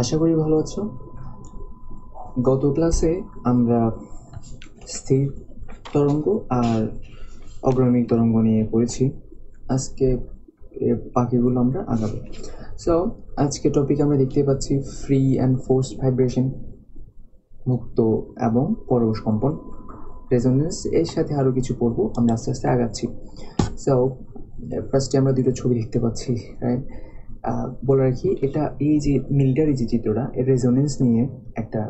আশা করি ভালো আছো। গত ক্লাসে আমরা স্থির তরঙ্গ আর অগ্রমিক তরঙ্গ নিয়ে পড়েছি। আজকে বাকিগুলো আমরা আগাবো। সো আজকে টপিক আমরা দেখতে পাচ্ছি ফ্রি অ্যান্ড ফোর্স ভাইব্রেশন মুক্ত এবং পরশ কম্পন। রেজোনেন্স এর সাথে আরও কিছু পড়ব, আমরা আস্তে আস্তে আগাচ্ছি। সো ফার্স্টে আমরা দুটো ছবি দেখতে পাচ্ছি রাইট বলে রাখি, এটা এই যে মিলিটারি যে চিত্রটা, এর রেজোনেন্স নিয়ে একটা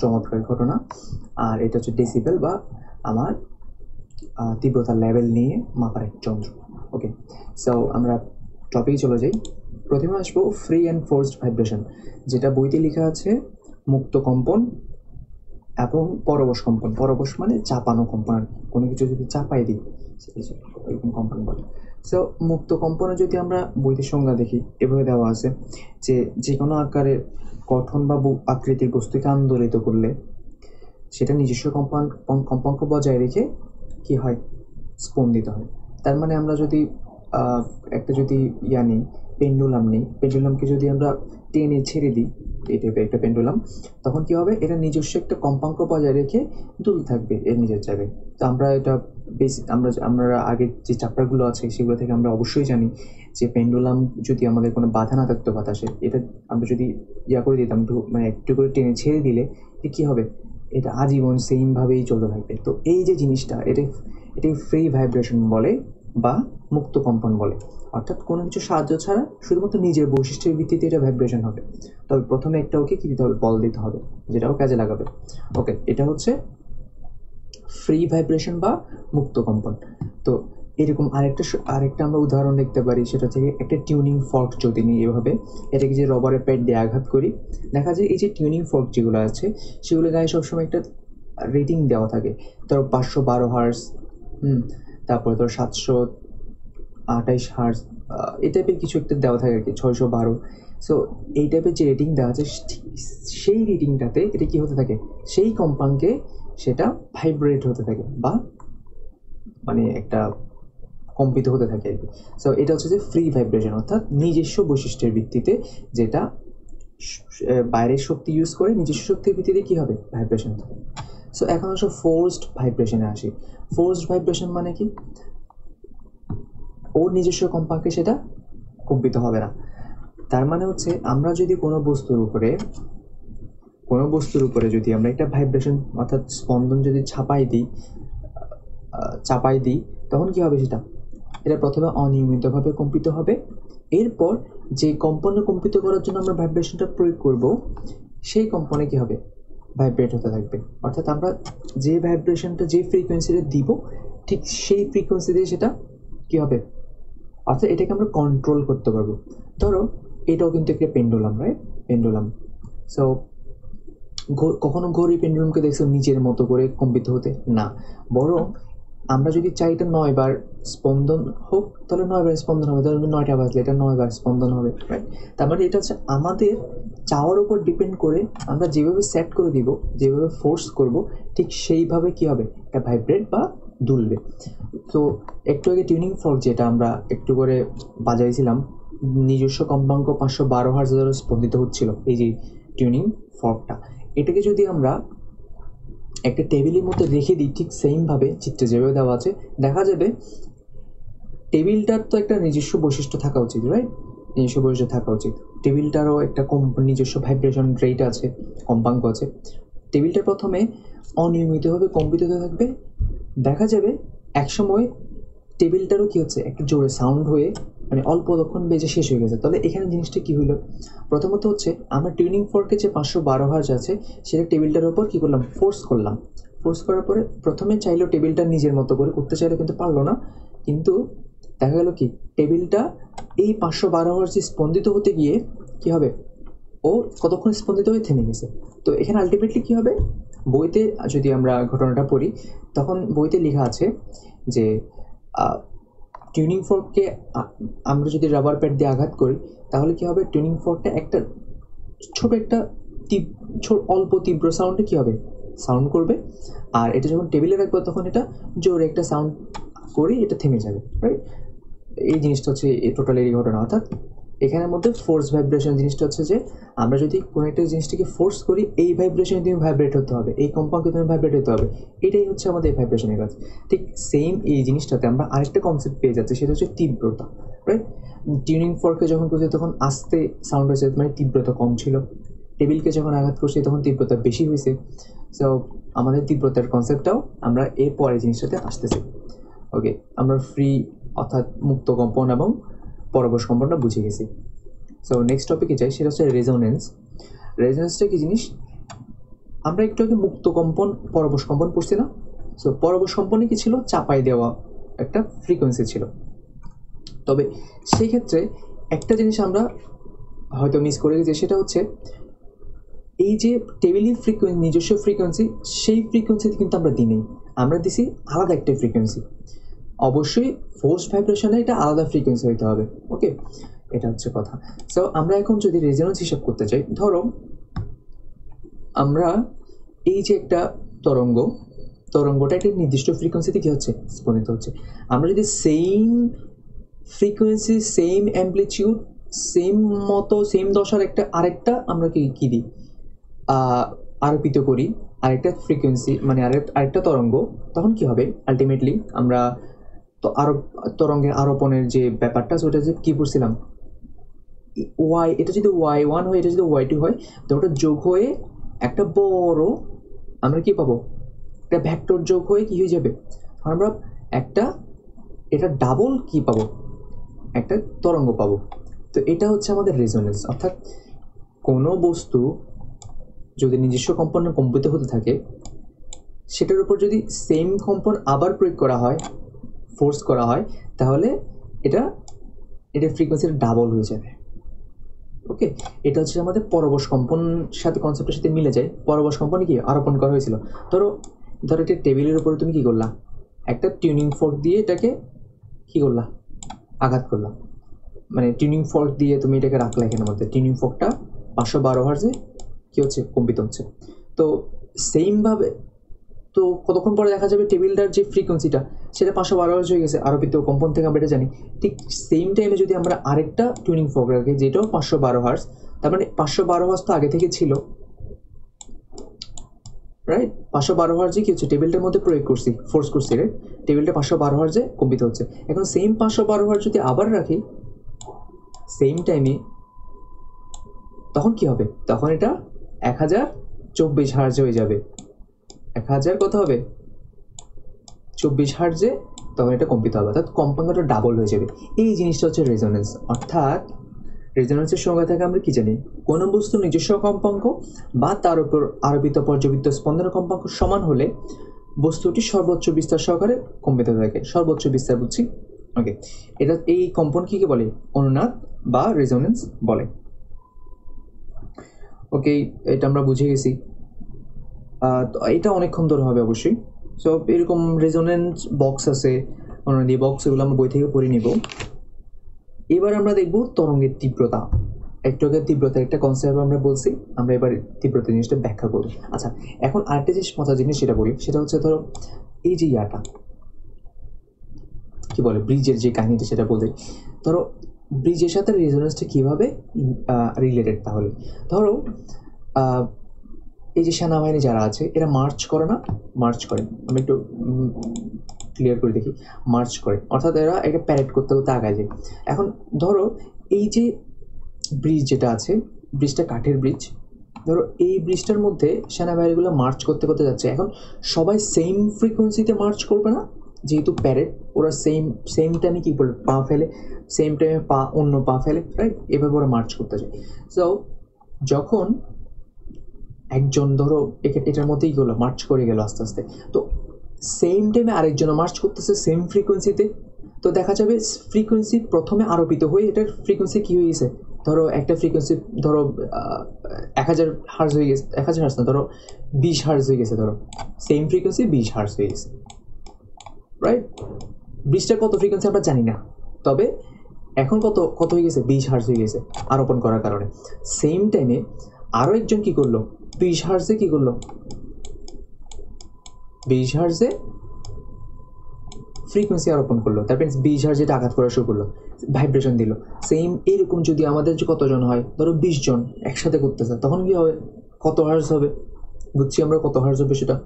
চমৎকার ঘটনা। আর এটা হচ্ছে ডেসিবেল বা আমার তীব্রতার লেভেল নিয়ে মাপার এক যন্ত্র। ওকে সো আমরা টপিকে চলে যাই। প্রথমে আসব ফ্রি অ্যান্ড ফোর্সড ভাইব্রেশন যেটা বইতে লেখা আছে, মুক্ত কম্পন এবং পরবশ কম্পন। পরবশ মানে চাপানো কম্পন। কোনো কিছু যদি চাপাই দিই এরকম কম্পন বলে। সো মুক্ত কম্পনে যদি আমরা বইতে সংজ্ঞা দেখি, এভাবে দেওয়া আছে যে যে কোনো আকারে গঠন বা বু- আকৃতির বস্তুকে আন্দোলিত করলে সেটা নিজস্ব কম্পান কম্পাঙ্ক বজায় রেখে কি হয়? স্পন্দিত হয়। তার মানে আমরা যদি একটা যদি ইয়া নিই, পেন্ডুলাম নিই, পেন্ডুলামকে যদি আমরা টেনে ছেড়ে দিই, এই টাইপের একটা পেন্ডুলাম, তখন কি হবে? এটা নিজস্ব একটা কম্পাঙ্ক বজায় রেখে দুল থাকবে এর নিজের জায়গায়। তো আমরা এটা আমরা আমরা আগের যে চ্যাপ্টারগুলো আছে সেগুলো থেকে আমরা অবশ্যই জানি যে পেন্ডুলাম যদি আমাদের কোনো বাধা না থাকতো বাতাসে, এটা আমরা যদি ইয়া করে দিতাম মানে একটু করে টেনে ছেড়ে দিলে কী হবে? এটা আজীবন সেমভাবেই চলতে থাকবে। তো এই যে জিনিসটা এটা এটাই ফ্রি ভাইব্রেশন বলে বা মুক্ত কম্পন বলে। অর্থাৎ কোনো কিছু সাহায্য ছাড়া শুধুমাত্র নিজের বৈশিষ্ট্যের ভিত্তিতে এটা ভাইব্রেশন হবে। তবে প্রথমে একটা ওকে কী দিতে হবে? বল দিতে হবে, যেটাও কাজে লাগাবে। ওকে এটা হচ্ছে ফ্রি ভাইব্রেশন বা মুক্ত কম্পন। তো এরকম আরেকটা আরেকটা আমরা উদাহরণ দেখতে পারি, সেটা থেকে একটা টিউনিং ফর্ক যদি নিই এভাবে, এটাকে যে রবারের প্যাড দিয়ে আঘাত করি, দেখা যায় এই যে টিউনিং ফর্ক যেগুলো আছে, সেগুলো গায়ে সবসময় একটা রেটিং দেওয়া থাকে। ধরো পাঁচশো বারো হার্স হুম, তারপরে ধরো সাতশো আঠাইশ হার্স এই টাইপের কিছু একটা দেওয়া থাকে আর কি, ছয়শো বারো। সো এই টাইপের যে রেটিং দেওয়া আছে সেই রেটিংটাতে এটা কী হতে থাকে? সেই কম্পাঙ্কে সেটা ভাইব্রেট হতে থাকে বা মানে একটা কম্পিত হতে থাকে আর কি। সো এটা হচ্ছে যে ফ্রি ভাইব্রেশন অর্থাৎ নিজস্ব বৈশিষ্ট্যের ভিত্তিতে যেটা বাইরের শক্তি ইউজ করে নিজস্ব শক্তির ভিত্তিতে কী হবে? ভাইব্রেশন হবে। সো এখন আসো ফোর্সড ভাইব্রেশনে আসি। ফোর্সড ভাইব্রেশন মানে কি? ওর নিজস্ব কম্পাঙ্কে সেটা কম্পিত হবে না। তার মানে হচ্ছে আমরা যদি কোনো বস্তুর উপরে কোনো বস্তুর উপরে যদি আমরা একটা ভাইব্রেশন অর্থাৎ স্পন্দন যদি ছাপাই দিই চাপাই দিই, তখন কি হবে সেটা? এটা প্রথমে অনিয়মিতভাবে কম্পিত হবে। এরপর যে কম্পনে কম্পিত করার জন্য আমরা ভাইব্রেশনটা প্রয়োগ করব, সেই কম্পনে কি হবে? ভাইব্রেট হতে থাকবে। অর্থাৎ আমরা যে ভাইব্রেশনটা যে ফ্রিকোয়েন্সিতে দিব, ঠিক সেই ফ্রিকোয়েন্সিতে সেটা কি হবে? অর্থাৎ এটাকে আমরা কন্ট্রোল করতে পারব। ধরো, এটাও কিন্তু একটা পেন্ডুলাম রাইট পেন্ডুলাম সো কখনো ঘড়ি পেন্ডুলামকে দেখছ নিজের মতো করে কম্পিত হতে? না। বরং আমরা যদি চাই এটা নয় বার স্পন্দন হোক, তাহলে নয় বার স্পন্দন হবে। তাহলে নয়টা বাজলে এটা নয় বার স্পন্দন হবে তার মানে এটা হচ্ছে আমাদের চাওয়ার উপর ডিপেন্ড করে আমরা যেভাবে সেট করে দিব, যেভাবে ফোর্স করব, ঠিক সেইভাবে কি হবে? এটা ভাইব্রেট বা দুলবে। তো একটু আগে টিউনিং ফর্ক যেটা আমরা একটু করে বাজাইছিলাম, নিজস্ব কম্পাঙ্ক পাঁচশো বারো হাজার স্পন্দিত হচ্ছিল, এই যে টিউনিং ফর্কটা এটাকে যদি আমরা একটা টেবিলের মধ্যে রেখে দিই, ঠিক সেমভাবে চিত্রে যেভাবে দেওয়া আছে, দেখা যাবে টেবিলটার তো একটা নিজস্ব বৈশিষ্ট্য থাকা উচিত রাইট নিজস্ব বৈশিষ্ট্য থাকা উচিত। টেবিলটারও একটা কম, নিজস্ব ভাইব্রেশন রেট আছে, কম্পাঙ্ক আছে। টেবিলটা প্রথমে অনিয়মিতভাবে কম্পিত থাকবে। দেখা যাবে একসময় টেবিলটারও কি হচ্ছে, একটা জোরে সাউন্ড হয়ে মানে অল্প তখন বেজে শেষ হয়ে গেছে। তাহলে এখানে জিনিসটা কি হলো? প্রথমত হচ্ছে, আমরা টিউনিং ফর্কে যে পাঁচশো বারো হার্জ আছে, সেটা টেবিলটার ওপর কি করলাম? ফোর্স করলাম। ফোর্স করার পরে প্রথমে চাইলো টেবিলটা নিজের মতো করে করতে চাইলো কিন্তু পারল না। কিন্তু দেখা গেল কি? টেবিলটা এই পাঁচশো বারো হার্জে স্পন্দিত হতে গিয়ে কি হবে? ও কতক্ষণ স্পন্দিত হয়ে থেমে গেছে। তো এখানে আলটিমেটলি কি হবে? বইতে যদি আমরা ঘটনাটা পড়ি, তখন বইতে লেখা আছে যে টিউনিং ফোর্ককে আমরা যদি রাবার প্যাড দিয়ে আঘাত করি, তাহলে কী হবে? টিউনিং ফোর্কটা একটা ছোট একটা তীব্র অল্প তীব্র সাউন্ডে কী হবে? সাউন্ড করবে। আর এটা যখন টেবিলে রাখব, তখন এটা জোরে একটা সাউন্ড করে এটা থেমে যাবে রাইট এই জিনিসটা হচ্ছে এই টোটাল এই ঘটনা, অর্থাৎ এখানের মধ্যে ফোর্স ভাইব্রেশন জিনিসটা হচ্ছে যে, আমরা যদি কোনো একটা জিনিসটাকে ফোর্স করি, এই ভাইব্রেশনে তুমি ভাইব্রেট হতে হবে, এই কম্পাঙ্কে তুমি ভাইব্রেট হতে হবে, এটাই হচ্ছে আমাদের এই ভাইব্রেশনের কাজ। ঠিক সেম এই জিনিসটাতে আমরা আরেকটা কনসেপ্ট পেয়ে যাচ্ছি, সেটা হচ্ছে তীব্রতা রাইট টিউনিং ফর্কে যখন করছি, তখন আস্তে সাউন্ড হয়েছে মানে তীব্রতা কম ছিল। টেবিলকে যখন আঘাত করছি, তখন তীব্রতা বেশি হয়েছে। সো আমাদের তীব্রতার কনসেপ্টটাও আমরা এর পরে জিনিসটাতে আসতেছি। ওকে আমরা ফ্রি অর্থাৎ মুক্ত কম্পন এবং পরবশ কম্পনটা বুঝে গেছি। সো নেক্সট টপিকে যাই, সেটা হচ্ছে রেজোনেন্স রেজোনেন্সটা কি জিনিস? আমরা একটু আগে মুক্ত কম্পন পরবশ কম্পন পড়ছি না? সো পরবশ কম্পনে কি ছিল? চাপাই দেওয়া একটা ফ্রিকোয়েন্সি ছিল। তবে সেই ক্ষেত্রে একটা জিনিস আমরা হয়তো মিস করে গেছি, সেটা হচ্ছে এই যে টেবিলের ফ্রিকোয়েন্সি নিজস্ব ফ্রিকোয়েন্সি সেই ফ্রিকোয়েন্সিতে কিন্তু আমরা দিই আমরা দিছি আলাদা একটা ফ্রিকোয়েন্সি অবশ্যই ফোর্স ভাইব্রেশনে এটা আলাদা ফ্রিকোয়েন্সি হইতে হবে ওকে এটা হচ্ছে কথা। সো আমরা এখন যদি রেজোনেন্স হিসাব করতে চাই, ধরো আমরা এই যে একটা তরঙ্গ, তরঙ্গটা একটা নির্দিষ্ট ফ্রিকোয়েন্সিতে কী হচ্ছে? স্পন্দিত হচ্ছে। আমরা যদি same frequency same amplitude same মতো সেম দশার একটা, আরেকটা আমরা কি কী দিই আরোপিত করি, আরেকটা ফ্রিকোয়েন্সি মানে আরেক, আরেকটা তরঙ্গ, তখন কি হবে? আলটিমেটলি আমরা তো আরও, তরঙ্গের আরোপণের যে ব্যাপারটা, সেটা যে কী পড়ছিলাম ওয়াই এটা যদি ওয়াই ওয়ান হয়, এটা যদি ওয়াই টু হয়, তো ওটা যোগ হয়ে একটা বড়, আমরা কি পাবো? একটা ভ্যাক্টর যোগ হয়ে কি হয়ে যাবে? আমরা একটা, এটা ডাবল কি পাবো? একটা তরঙ্গ পাবো। তো এটা হচ্ছে আমাদের রেজোনেন্স অর্থাৎ কোনো বস্তু যদি নিজস্ব কম্পনে কম্পিত হতে থাকে, সেটার উপর যদি সেম কম্পন আবার প্রয়োগ করা হয় ফোর্স করা হয়, তাহলে এটা এটা ফ্রিকোয়েন্সিটা ডাবল হয়ে যাবে। ওকে এটা হচ্ছে আমাদের পরবশ কম্পন সাথে কনসেপ্টের সাথে মিলে যায়। পরবশ কম্পনে কি? আরোপণ করা হয়েছিল। ধরো ধরো এটা টেবিলের উপরে তুমি কি করলা? একটা টিউনিং ফোর্ক দিয়ে এটাকে কি করলা? আঘাত করলাম মানে টিউনিং ফর্ক দিয়ে তুমি এটাকে রাখলে এখানের মধ্যে। টিউনিং ফর্কটা পাঁচশো বারো হার্জে কী হচ্ছে? কম্পিত হচ্ছে। তো সেমভাবে তো কতক্ষণ পরে দেখা যাবে টেবিলটার যে ফ্রিকোয়েন্সিটা সেটা পাঁচশো বারো হার্জ হয়ে গেছে। আরোপিত কম্পন থেকে আমরা এটা জানি। ঠিক সেম টাইমে যদি আমরা আরেকটা টিউনিং ফর্ক রাখি, যেটাও পাঁচশো বারো হার্স তার মানে পাঁচশো বারো হার্জ তো আগে থেকে ছিল। রাইট পাঁচশো বারো হার্জে কী হচ্ছে? টেবিলটার মধ্যে প্রয়োগ করছি ফোর্স করছি রাইট টেবিলটা পাঁচশো বারো হার্জে কম্পিত হচ্ছে। এখন সেম পাঁচশো বারো হার্জ যদি আবার রাখি সেম টাইমে তখন কি হবে? তখন এটা এক হাজার চব্বিশ হার্জে হয়ে যাবে। এক হাজার কত হবে? চব্বিশ হার্জে তখন এটা কম্পিত হবে, অর্থাৎ কম্পাঙ্কটা ডাবল হয়ে যাবে। এই জিনিসটা হচ্ছে রেজোনেন্স অর্থাৎ রেজোনেন্সের সংজ্ঞা থেকে আমরা কি জানি? কোনো বস্তু নিজস্ব কম্পাঙ্ক বা তার উপর আরোপিত পর্যবিত স্পন্দন কম্পাঙ্ক সমান হলে বস্তুটি সর্বোচ্চ বিস্তার সহকারে কম্পিত থাকে। সর্বোচ্চ বিস্তার বুঝছি? ওকে এটা এই কম্পন কী বলে? অনুনাদ বা রেজোনেন্স বলে। ওকে এটা আমরা বুঝে গেছি। এটা অনেকক্ষণ ধরে হবে অবশ্যই। সো এরকম রেজোনেন্স বক্স আছে। অন্যান্য বক্স এগুলো আমরা বই থেকে পড়ে নিব। এবার আমরা দেখব তরঙ্গের তীব্রতা। একটু আগে তীব্রতার একটা কনসেপ্ট আমরা বলছি। আমরা এবার তীব্রতা জিনিসটা ব্যাখ্যা করব আচ্ছা এখন আরেকটা জিনিস মজার জিনিস সেটা বলি। সেটা হচ্ছে ধরো, এই যে ইয়াটা, কি বলে ব্রিজের যে কাহিনীটা সেটা বলতে। ধরো ব্রিজের সাথে রেজোনেন্সটা কীভাবে রিলেটেড তাহলে? ধরো এই যে সেনাবাহিনী যারা আছে, এরা মার্চ করে না? মার্চ করে। আমি একটু ক্লিয়ার করে দেখি। মার্চ করে। অর্থাৎ এরা এটা প্যারেড করতে করতে আগায় যায়। এখন ধরো, এই যে ব্রিজ যেটা আছে ব্রিজটা কাঠের ব্রিজ ধরো এই ব্রিজটার মধ্যে সেনাবাহিনীগুলো মার্চ করতে করতে যাচ্ছে। এখন সবাই সেম ফ্রিকোয়েন্সিতে মার্চ করবে না? যেহেতু প্যারেড ওরা সেম সেম টাইমে কী করবে? পা ফেলে। সেম টাইমে পা, অন্য পা ফেলে রাইট এভাবে ওরা মার্চ করতে যায়। সো যখন একজন ধরো এটার মধ্যেই গেলো মার্চ করে গেল আস্তে আস্তে। তো সেম টাইমে আরেকজন মার্চ করতেছে সেম ফ্রিকোয়েন্সিতে তো দেখা যাবে ফ্রিকোয়েন্সি প্রথমে আরোপিত হয়ে এটার ফ্রিকোয়েন্সি কী হয়ে গেছে? ধরো একটা ফ্রিকোয়েন্সি ধরো এক হাজার হার্স হয়ে গেছে, এক হাজার হার্স না, ধরো, বিশ হার্স হয়ে গেছে, ধরো। সেম ফ্রিকোয়েন্সি বিশ হার্স হয়ে গেছে। রাইট বিশটা কত ফ্রিকোয়েন্সি আমরা জানি না। তবে এখন কত কত হয়ে গেছে? বিশ হার্স হয়ে গেছে, আরোপণ করার কারণে। সেম টাইমে আরও একজন কি করল? বিশ হার্সে কি করল? বিশ হার্সে ফ্রিকোয়েন্সি আরোপণ করল। তারপরে বিশ হার যেটা আঘাত করা শুরু করল। ভাইব্রেশন দিল। সেম এরকম যদি আমাদের কতজন হয়, ধরো বিশ জন একসাথে করতেছে, তখন কি হবে? কত হার্স হবে? বুঝছি আমরা কত হার্স হবে সেটা?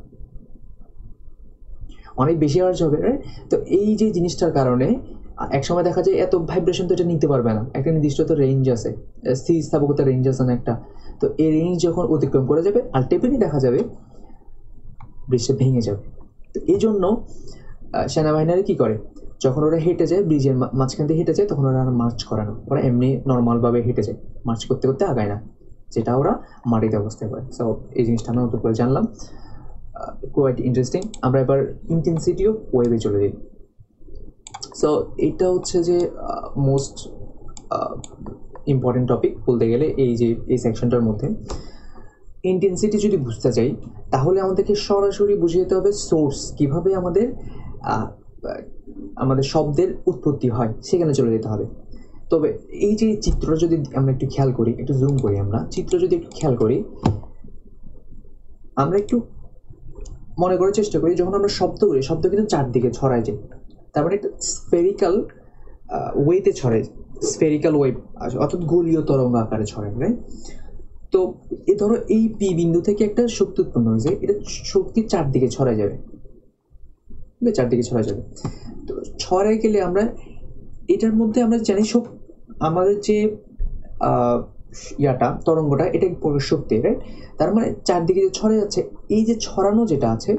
অনেক বেশি আওয়াজ হবে তো এই যে জিনিসটার কারণে এক সময় দেখা যায় এত ভাইব্রেশন তো এটা নিতে পারবে না। একটা নির্দিষ্ট তো রেঞ্জ আছে। স্থির স্থাপকতার রেঞ্জ আছে না একটা। তো এই রেঞ্জ যখন অতিক্রম করে যাবে আলটিমেটলি দেখা যাবে ব্রিজটা ভেঙে যাবে। তো এই জন্য সেনাবাহিনীরা কী করে? যখন ওরা হেঁটে যায় ব্রিজের মাঝখান দিয়ে হেঁটে যায়, তখন ওরা মার্চ করে না। ওরা এমনি নর্মালভাবে হেঁটে যায়। মার্চ করতে করতে আগায় না। যেটা ওরা মাটিতে অবস্থায় করে। সো এই জিনিসটা আমরা নতুন করে জানলাম। কোয়াইট ইন্টারেস্টিং আমরা এবার ইন্টেন্সিটি ওয়েভে চলে যাই। সো এটা হচ্ছে যে মোস্ট ইম্পর্টেন্ট টপিক বলতে গেলে এই যে, এই সেকশনটার মধ্যে। ইন্টেন্সিটি যদি বুঝতে চাই, তাহলে আমাদেরকে সরাসরি বুঝে যেতে হবে সোর্স কীভাবে আমাদের আমাদের শব্দের উৎপত্তি হয়, সেখানে চলে যেতে হবে। তবে এই যে চিত্র যদি আমরা একটু খেয়াল করি, একটু জুম করি আমরা, চিত্র যদি একটু খেয়াল করি, আমরা একটু মনে করার চেষ্টা করি, যখন আমরা শব্দ করি, শব্দ কিন্তু চারদিকে ছড়ায় যায় তার মানে একটা স্পেরিক্যাল ওয়েতে ছড়ায়। স্পেরিক্যাল ওয়েভ অর্থাৎ গোলীয় তরঙ্গ আকারে ছড়ায় রাইট তো এ ধরো এই পি বিন্দু থেকে একটা শক্তি উৎপন্ন হয়েছে, এটা শক্তি চারদিকে ছড়ায় যাবে। চারদিকে ছড়ায় যাবে। তো ছড়ায় গেলে আমরা এটার মধ্যে আমরা জানি শক আমাদের যে ইয়াটা, তরঙ্গটা এটা শক্তি রাইট তার মানে চারদিকে যে ছড়ে যাচ্ছে, এই যে ছড়ানো যেটা আছে,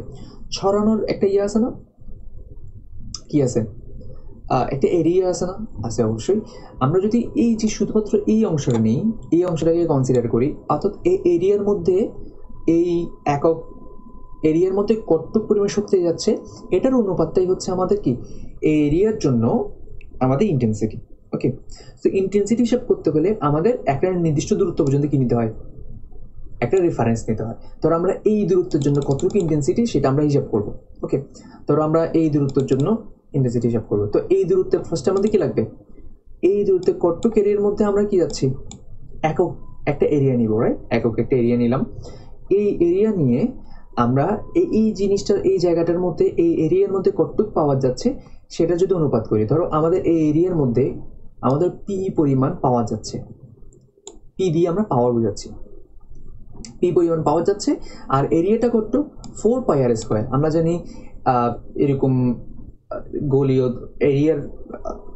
ছড়ানোর একটা ইয়ে আছে না? কি আছে? একটা এরিয়া আছে না আছে অবশ্যই। আমরা যদি এই যে শুধুমাত্র এই অংশটা নেই, এই অংশটাকে কনসিডার করি, অর্থাৎ এই এরিয়ার মধ্যে এই একক এরিয়ার মধ্যে কতটুক পরিমাণ শক্তি যাচ্ছে, এটার অনুপাতটাই হচ্ছে আমাদের কি? এরিয়ার জন্য আমাদের ইন্টেন্সিটি ওকে তো ইন্টেন্সিটি হিসাব করতে হলে আমাদের একটা নির্দিষ্ট দূরত্ব পর্যন্ত কি নিতে হয়? একটা রেফারেন্স নিতে হয়। ধরো আমরা এই দূরত্বের জন্য কতটুকু ইন্টেন্সিটি সেটা আমরা হিসাব করব ওকে ধরো আমরা এই দূরত্বের জন্য ইন্টেন্সিটি হিসাব করব। তো এই দূরত্বে ফার্স্ট আমাদের কি লাগবে? এই দূরত্বে কটটুক এরিয়ার মধ্যে আমরা কি যাচ্ছি? একক একটা এরিয়া নিব রাইট একক একটা এরিয়া নিলাম। এই এরিয়া নিয়ে আমরা এই এই জিনিসটার, এই জায়গাটার মধ্যে, এই এরিয়ার মধ্যে কটটুক পাওয়া যাচ্ছে, সেটা যদি অনুপাত করি, ধরো আমাদের এই এরিয়ার মধ্যে আমাদের পি পরিমাণ পাওয়া যাচ্ছে। পি দিয়ে আমরা পাওয়ার বোঝাচ্ছি। পি পরিমাণ পাওয়া যাচ্ছে, আর এরিয়াটা করতো ফোর পাই আর স্কোয়ার আমরা জানি এরকম গোলীয় এরিয়ার,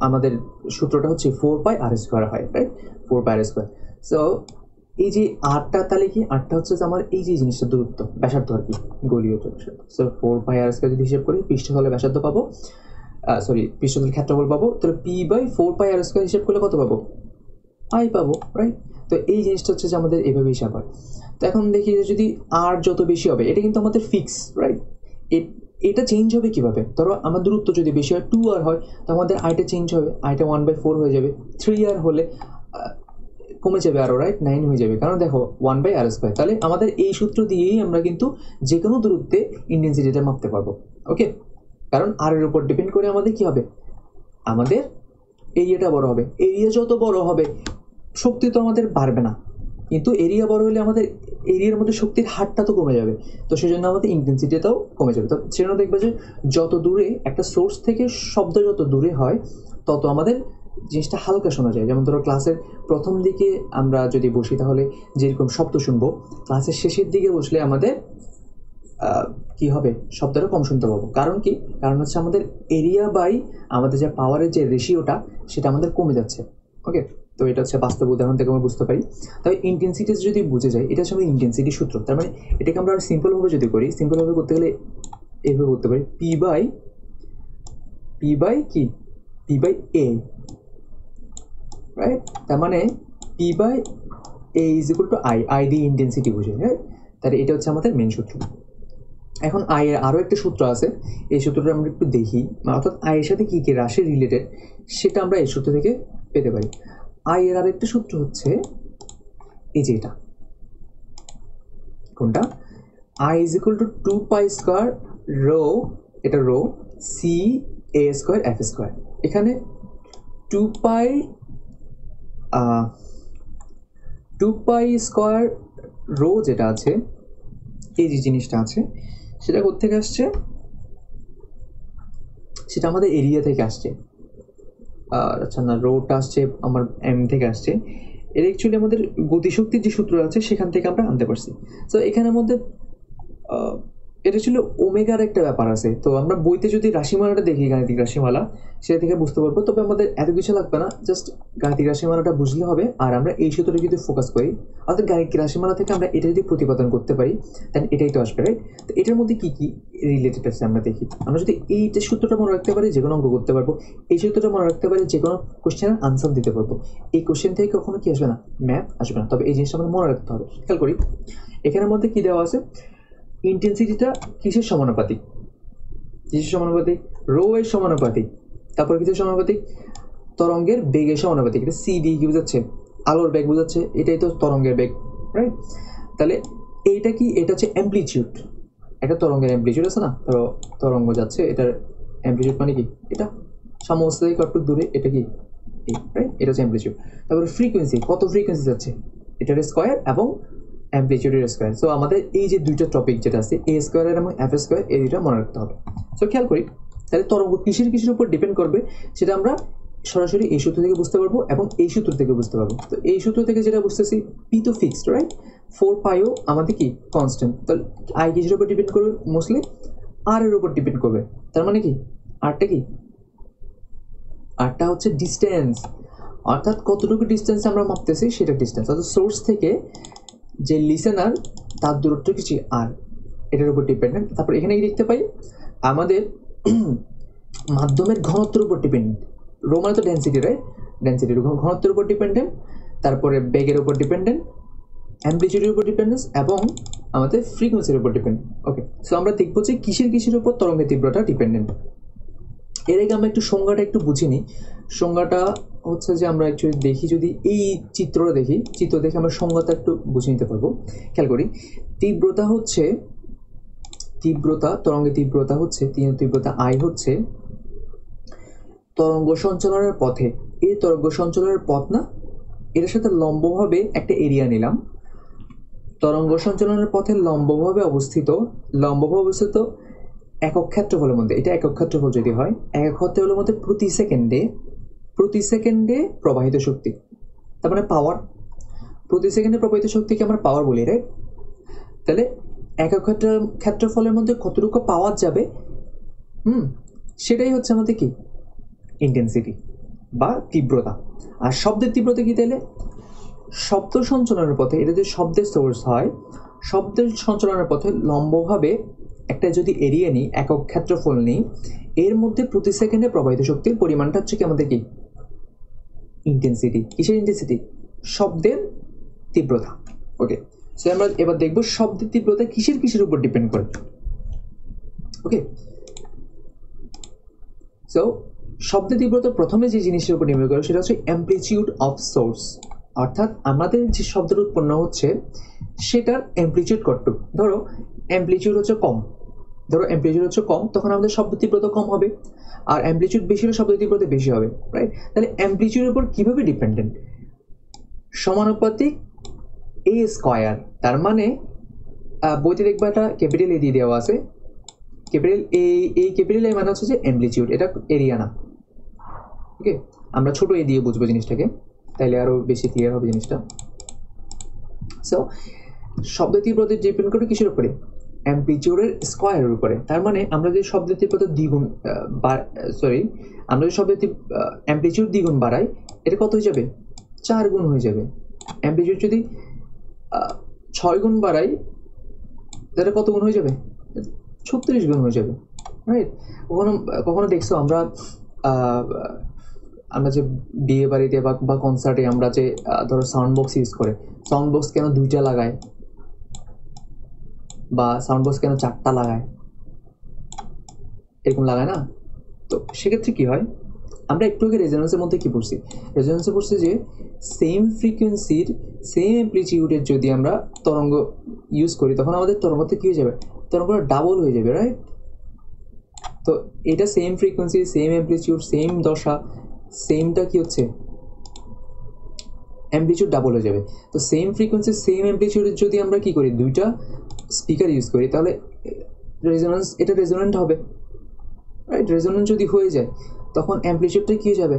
আমাদের সূত্রটা হচ্ছে ফোর পাই আর স্কোয়ার হয় right four pi r square so এই যে আটটা, তাহলে কি আটটা হচ্ছে আমার এই যে জিনিসটা দূরত্ব, ব্যাসার্ধ আর কি, গোলীয় so four pi r square যদি হিসেব করি পৃষ্ঠতলে ব্যাসার্ধ পাবো সরি পৃষ্ঠতল ক্ষেত্রফল পাবো, তাহলে P by four pi r square হিসেব করলে কত পাবো? আই পাবো রাইট তো এই জিনিসটা হচ্ছে যে আমাদের এভাবে হিসাব হয় তো এখন দেখি যে যদি আর যত বেশি হবে, এটা কিন্তু আমাদের ফিক্স রাইট এটা চেঞ্জ হবে কীভাবে? ধরো আমার দূরত্ব যদি বেশি হয় টু আর হয়, তো আমাদের আইটা চেঞ্জ হবে আইটা ওয়ান বাই ফোর হয়ে যাবে। থ্রি আর হলে কমে যাবে আরও রাইট নাইন হয়ে যাবে। কারণ দেখো ওয়ান বাই আর স্কোয়ার তাহলে আমাদের এই সূত্র দিয়েই আমরা কিন্তু যে কোনো দূরত্বে ইন্টেন্সিটিটা মাপতে পারব ওকে কারণ আর এর উপর ডিপেন্ড করে আমাদের কি হবে? আমাদের এরিয়াটা বড় হবে। এরিয়া যত বড় হবে, শক্তি তো আমাদের বাড়বে না। কিন্তু এরিয়া বড় হলে আমাদের এরিয়ার মধ্যে শক্তির হারটা তো কমে যাবে। তো সেই জন্য আমাদের ইন্টেন্সিটিটাও কমে যাবে। তো সেজন্য দেখবে যে যত দূরে একটা সোর্স থেকে শব্দ যত দূরে হয়, তত আমাদের জিনিসটা হালকা শোনা যায়। যেমন ধরো ক্লাসের প্রথম দিকে আমরা যদি বসি তাহলে যেরকম শব্দ শুনব ক্লাসের শেষের দিকে বসলে আমাদের কি হবে? শব্দটা কম শুনতে পাবো। কারণ কি? কারণ হচ্ছে আমাদের এরিয়া বাই আমাদের যে পাওয়ারের যে রেশিওটা সেটা আমাদের কমে যাচ্ছে। ওকে তো এটা হচ্ছে বাস্তব উদাহরণ থেকে আমরা বুঝতে পারি। তবে ইন্টেন্সিটি যদি বুঝে যায়, এটা হচ্ছে ইন্টেন্সিটি সূত্র। তার মানে এটাকে আমরা সিম্পলভাবে যদি করি সিম্পলভাবে করতে গেলে এইভাবে করতে পারি। পি বাই পি বাই কি? পি বাই এ রাইট তার মানে P by A is equal to I I দিয়ে ইন্টেন্সিটি বুঝে হ্যাঁ তাহলে এটা হচ্ছে আমাদের মেন সূত্র। এখন আয়ের আরও একটা সূত্র আছে। এই সূত্রটা আমরা একটু দেখি। অর্থাৎ আয়ের সাথে কী কী রাশি রিলেটেড সেটা আমরা এই সূত্র থেকে পেতে পারি। আয়ের আর একটা সূত্র হচ্ছে এই যে এটা। কোনটা? I is equal to two pi square rho, এটা rho C A square F square. এখানে two pi two pi square rho যেটা আছে, এই যে জিনিসটা আছে, সেটা কোথেকে আসছে? সেটা আমাদের এরিয়া থেকে আসছে। আচ্ছা না রোডটা আসছে আমার এম থেকে আসছে। এর অ্যাকচুয়ালি আমাদের গতিশক্তির যে সূত্র আছে, সেখান থেকে আমরা আনতে পারছি। তো এখানের মধ্যে এটা ছিল ওমেগার একটা ব্যাপার আছে। তো আমরা বইতে যদি রাশিমালাটা দেখি, গাণিতিক রাশিমালা, সেটা থেকে বুঝতে পারব। তবে আমাদের এত কিছু লাগবে না জাস্ট গাণিতিক রাশিমালাটা বুঝলে হবে, আর আমরা এই সূত্রটা যদি ফোকাস করি, অর্থাৎ গাণিতিক রাশিমালা থেকে আমরা এটা যদি প্রতিপাদন করতে পারি দেন এটাই তো আসবে রাইট তো এটার মধ্যে কি কি রিলেটেড আছে আমরা দেখি। আমরা যদি এইটা সূত্রটা মনে রাখতে পারি যে কোনো অঙ্ক করতে পারব। এই সূত্রটা মনে রাখতে পারি যে কোনো কোশ্চেনের আনসার দিতে পারব। এই কোশ্চেন থেকে কখনো কি আসবে না? ম্যাথ আসবে না। তবে এই জিনিসটা আমাদের মনে রাখতে হবে। খেয়াল করি। এখানের মধ্যে কি দেওয়া আছে? ইন্টেন্সিটিটা কিসের সমানুপাতিক? কিসের সমানুপাতিক? রো এর সমানুপাতিক। তারপর কিসের সমানুপাতিক? তরঙ্গের বেগের সমানুপাতিক। এটা সিডি কি বোঝাচ্ছে? আলোর বেগ বোঝাচ্ছে। এটাই তো তরঙ্গের বেগ রাইট তাহলে এইটা কি? এটা হচ্ছে অ্যাম্প্লিচিউড একটা তরঙ্গের অ্যাম্প্লিচিউড আছে না? ধরো তরঙ্গ যাচ্ছে, এটার অ্যাম্প্লিচিউড মানে কি? এটা সমস্ত থেকে কতটুকু দূরে, এটা কি? রাইট এটা হচ্ছে অ্যাম্প্লিচিউড তারপরে ফ্রিকোয়েন্সি কত ফ্রিকোয়েন্সি যাচ্ছে? এটার স্কোয়ার এবং অ্যাম্প্লিচিউডের স্কোয়ার সো আমাদের এই যে দুইটা টপিক যেটা আছে এ স্কোয়ার এবং এফ স্কোয়ার এই দুইটা মনে রাখতে হবে। সো খেয়াল করি, তাহলে তরঙ্গ কিসের কিসের উপর ডিপেন্ড করবে, সেটা আমরা সরাসরি এই সূত্র থেকে বুঝতে পারব এবং এই সূত্র থেকে বুঝতে পারব। তো এই সূত্র থেকে যেটা বুঝতেছি পি তো ফিক্সড রাইট ফোর পাইও আমাদের কি? কনস্ট্যান্ট তাহলে আই কিসের উপর ডিপেন্ড করবে? মোস্টলি আর এর উপর ডিপেন্ড করবে। তার মানে কি? আরটা কি? আরটা হচ্ছে ডিস্টেন্স অর্থাৎ কতটুকু ডিস্টেন্স আমরা মাপতেছি? সেটা ডিস্টেন্স অর্থাৎ সোর্স থেকে যে লিসেনার তার দূরত্ব কিছু আর, এটার উপর ডিপেন্ডেন্ট তারপর এখানে কি দেখতে পাই, আমাদের মাধ্যমের ঘনত্বের উপর ডিপেন্ডেন্ট রো মানে তো ডেন্সিটি রাইট ডেন্সিটির ঘনত্বের উপর ডিপেন্ডেন্ট তারপরে বেগের উপর ডিপেন্ডেন্ট অ্যাম্প্লিচিউডের উপর ডিপেন্ডেন্স এবং আমাদের ফ্রিকোয়েন্সির উপর ডিপেন্ড ওকে সো আমরা দেখব যে কিসের কিসের উপর তরঙ্গের তীব্রতা ডিপেন্ডেন্ট এর আগে আমরা একটু সংজ্ঞাটা একটু বুঝিনি। সংজ্ঞাটা হচ্ছে যে আমরা অ্যাকচুয়ালি দেখি, যদি এই চিত্রটা দেখি, চিত্র দেখে আমরা সংজ্ঞাটা একটু বুঝে নিতে পারব। খেয়াল করি, তীব্রতা হচ্ছে, তীব্রতা, তরঙ্গের তীব্রতা হচ্ছে তিন তীব্রতা আই হচ্ছে তরঙ্গ সঞ্চালনের পথে। এই তরঙ্গ সঞ্চালনের পথ না এটার সাথে লম্বভাবে একটা এরিয়া নিলাম। তরঙ্গ সঞ্চালনের পথে লম্বভাবে অবস্থিত লম্বভাবে অবস্থিত একক ক্ষেত্রফলের মধ্যে, এটা একক ক্ষেত্রফল যদি হয়, একক ক্ষেত্রফলের মধ্যে প্রতি সেকেন্ডে প্রতি সেকেন্ডে প্রবাহিত শক্তি। তার মানে পাওয়ার প্রতি সেকেন্ডে প্রবাহিত শক্তিকে আমরা পাওয়ার বলি রাইট তাহলে একক ক্ষেত্র ক্ষেত্রফলের মধ্যে কতটুকু পাওয়ার যাবে? হুম, সেটাই হচ্ছে আমাদের কি? ইন্টেন্সিটি বা তীব্রতা। আর শব্দের তীব্রতা কি তাহলে? শব্দ সঞ্চালনের পথে, এটা যদি শব্দের সোর্স হয়, শব্দের সঞ্চালনের পথে লম্বভাবে একটা যদি এরিয়া নিই, একক ক্ষেত্রফল নিই, এর মধ্যে প্রতি সেকেন্ডে প্রবাহিত শক্তির পরিমাণটা হচ্ছে কি আমাদের কি? ইন্টেন্সিটি কিসের ইন্টেন্সিটি শব্দের তীব্রতা। ওকে সো আমরা এবার দেখব শব্দের তীব্রতা কিসের কিসের উপর ডিপেন্ড করে। ওকে সো শব্দের তীব্রতা প্রথমে যে জিনিসের উপর নির্ভর করে সেটা হচ্ছে অ্যাম্প্লিচিউড অফ সোর্স অর্থাৎ আমাদের যে শব্দটা উৎপন্ন হচ্ছে, সেটার অ্যাম্প্লিচিউড কতটুকু? ধরো অ্যাম্প্লিচিউড হচ্ছে কম। ধরো অ্যাম্প্লিচিউড হচ্ছে কম, তখন আমাদের শব্দ তীব্রতা কম হবে, আর অ্যাম্প্লিচিউড বেশি হলে শব্দ তীব্রতা বেশি হবে রাইট তাহলে অ্যাম্প্লিচিউডের উপর কীভাবে ডিপেন্ডেন্ট সমানুপাতিক এ স্কোয়ার তার মানে বইতে দেখব একটা ক্যাপিটাল এ দিয়ে দেওয়া আছে ক্যাপিটাল এ এই ক্যাপিটাল এ মানে হচ্ছে যে অ্যাম্প্লিচিউড এটা এরিয়া না ওকে আমরা ছোট এ দিয়ে বুঝব জিনিসটাকে, তাইলে আরও বেশি ক্লিয়ার হবে জিনিসটা। সো শব্দ তীব্রতা ডিপেন্ড করে কিসের উপরে? অ্যাম্প্লিচিউডের স্কোয়ারের উপরে। তার মানে আমরা যদি শব্দ তীব্রতা দ্বিগুণ সরি আমরা যদি শব্দ অ্যাম্প্লিচিউড দ্বিগুণ বাড়াই, এটা কত হয়ে যাবে? চার গুণ হয়ে যাবে। অ্যাম্প্লিচিউড যদি ছয় গুণ বাড়াই, তাহলে কত গুণ হয়ে যাবে? ছত্রিশ গুণ হয়ে যাবে রাইট কখনো কখনো দেখছ আমরা আমরা যে বিয়ে বাড়িতে বা কনসার্টে আমরা যে ধরো সাউন্ড বক্স ইউজ করে সাউন্ড বক্স কেন দুইটা লাগায়? বা সাউন্ড বক্স কেন চারটা লাগায়? এরকম লাগায় না? তো সেক্ষেত্রে কি হয়? আমরা একটু আগে রেজোনেন্সের মধ্যে কি পড়ছি? রেজোনেন্সে পড়ছি যে সেম ফ্রিকোয়েন্সির সেম অ্যাম্প্লিটিউডের যদি আমরা তরঙ্গ ইউজ করি, তখন আমাদের তরঙ্গতে কী হয়ে যাবে? তরঙ্গটা ডাবল হয়ে যাবে রাইট তো এটা same frequency same amplitude same দশা সেমটা কি হচ্ছে? অ্যাম্প্লিটিউড ডাবল হয়ে যাবে। তো সেম ফ্রিকোয়েন্সি সেম অ্যাম্প্লিটিউডের যদি আমরা কি করি, দুইটা স্পিকার ইউজ করি, তাহলে রেজোনেন্স এটা রেজোনেন্ট হবে। রাইট রেজোনেন্স যদি হয়ে যায়, তখন অ্যাম্পলিচিউডটা কী হয়ে যাবে?